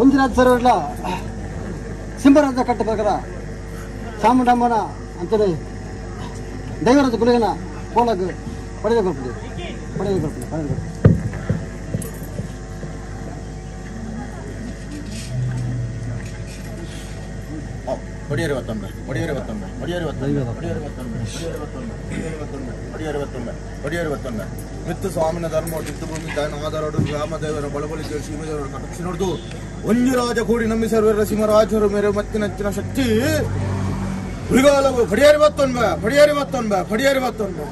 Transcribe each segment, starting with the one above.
ಒಂದು ರಾಜ್ಯ ಸರ್ವರ್ಲ ಸಿಂಹರಾಜ ಕಟ್ಟಬೇಕಾದ ಚಾಮುಂಡಮ್ಮನ ಅಂತೇಳಿ ದೈವರಾಜ ಗುಳಿಗನ ಕೋಲಾಗ ಪಡೆದ ಕೊಡ್ತೀವಿ ಪಡೆದ ಕೊಡ್ತೀವಿ ಪಡೆದ ಕೊಡ್ತೀವಿ ಹೊಡಿಯರಿ ಇವತ್ತೊಮ್ಮೆ ಹೊಡಿಯರಿ ಇವತ್ತೊಮ್ಮೆ ಹೊಡಿಯರಿ ಇವತ್ತೊಮ್ಮೆ ಹೊಡಿಯರಿ ಇವತ್ತೊಮ್ಮೆ ಹೊಡಿಯರಿ ಇವತ್ತೊಮ್ಮೆ ಹೊಡಿಯರಿ ಮಿತ್ತು ಸ್ವಾಮಿನ ಧರ್ಮ ಭೂಮಿ, ದಾನ ಆಧಾರೋಡು ಗ್ರಾಮದೇವರ ಬಳಬಳಿ ಸೇರಿಸಿ ಇಮಿದವರ ಕಟಕ್ಷಿ ನೋಡ್ದು. ಒಂಜಿ ರಾಜ ಕೂಡಿ ನಂಬಿಸರ್ವರ ಸಿಂಹರಾಜರು, ಮೇರೆ ಮತ್ತಿನ ಹೆಚ್ಚಿನ ಶಕ್ತಿ. ಹುಡುಗಾಲ ಹೊಡಿಯರಿ ಇವತ್ತೊಂಬೆ ಹೊಡಿಯರಿ ಇವತ್ತೊಂಬೆ ಹೊಡಿಯರಿ ಇವತ್ತೊಂಬೆ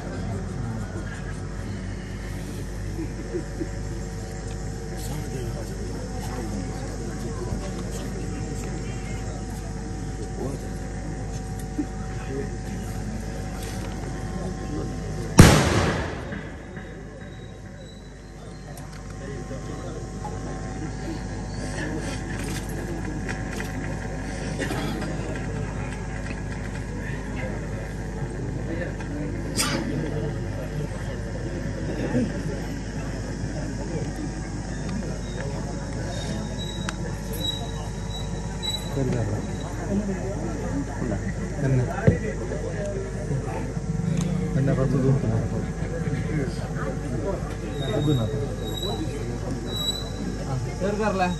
dengar lah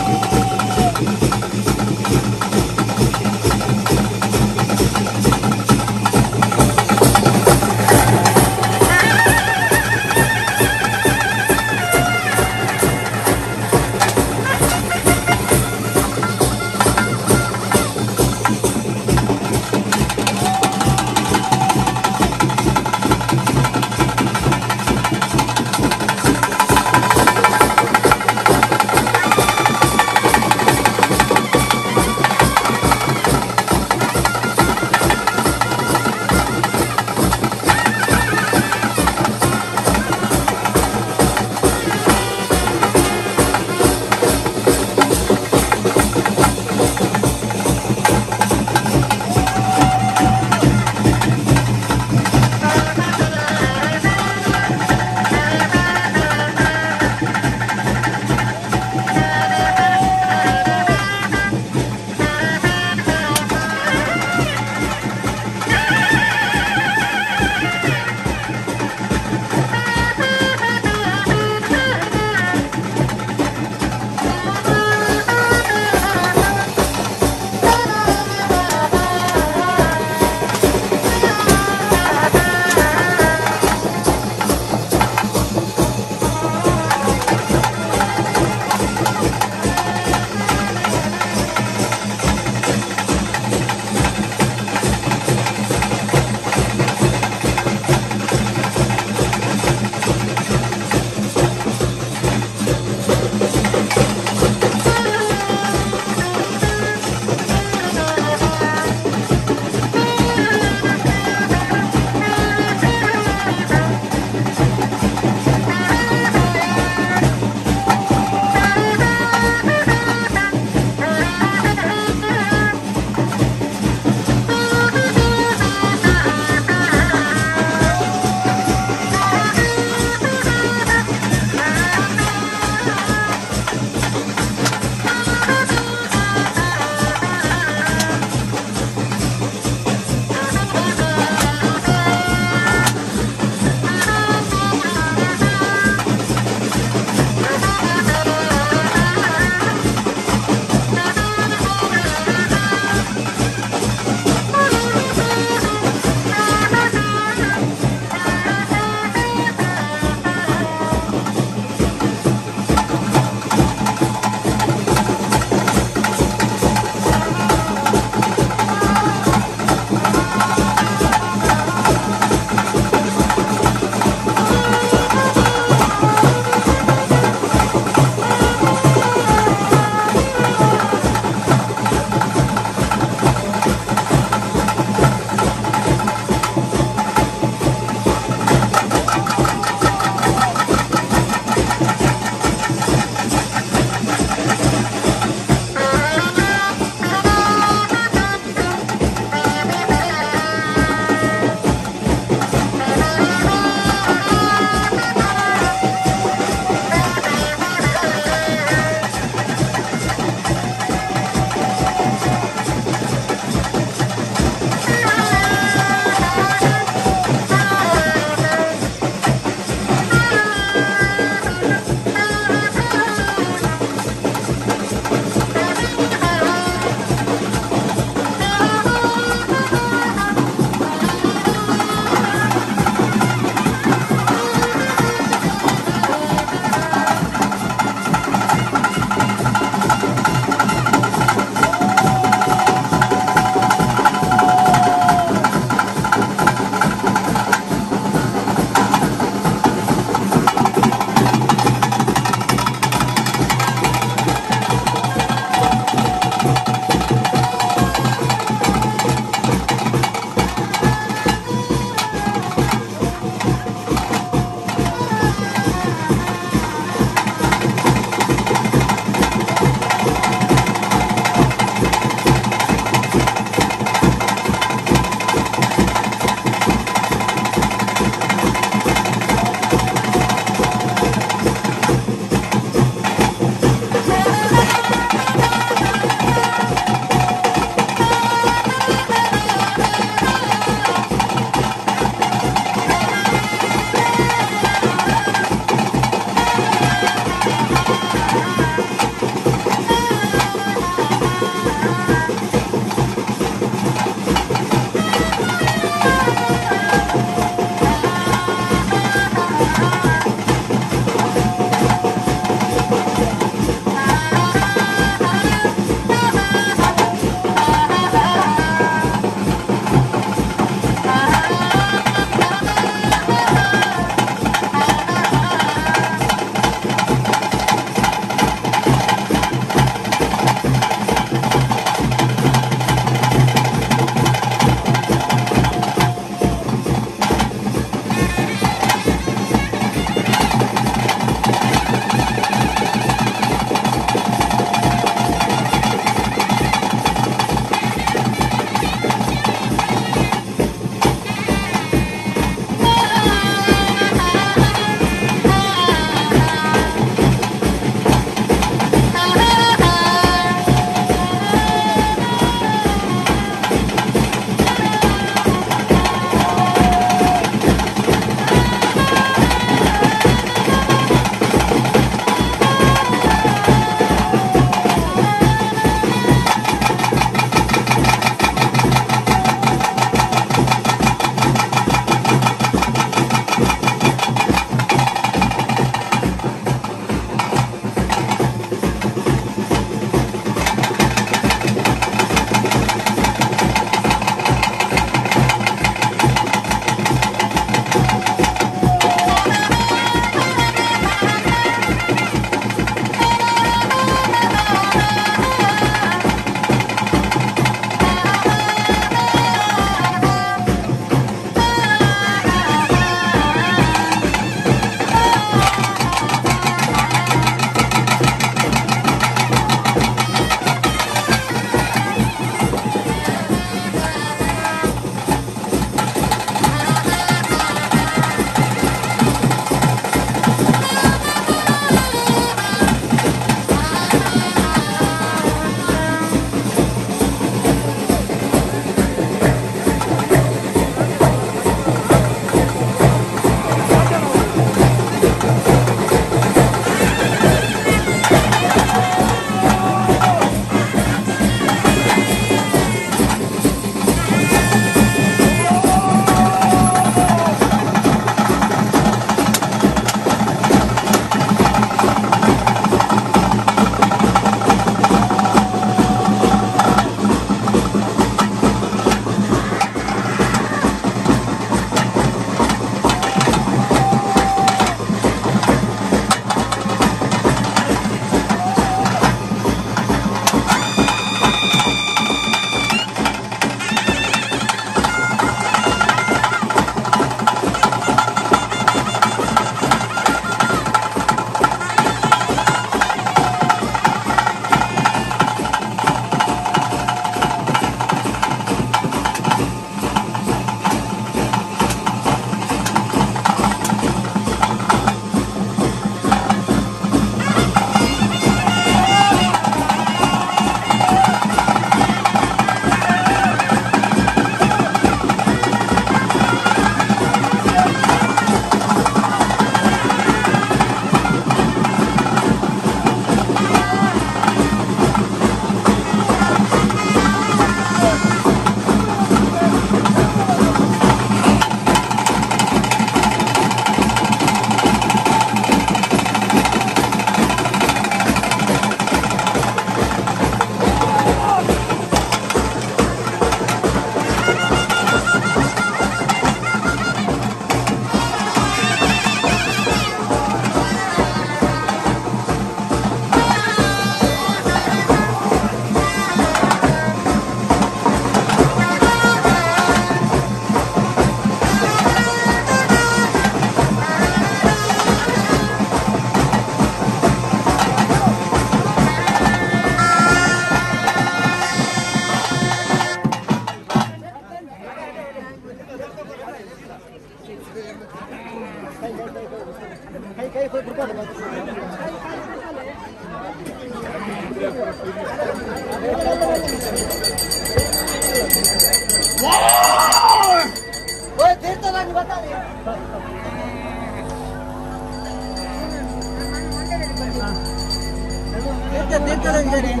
เลยดิ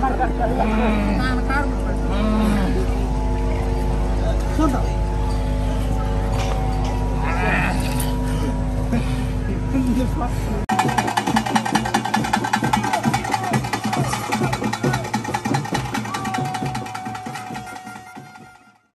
มาข้าว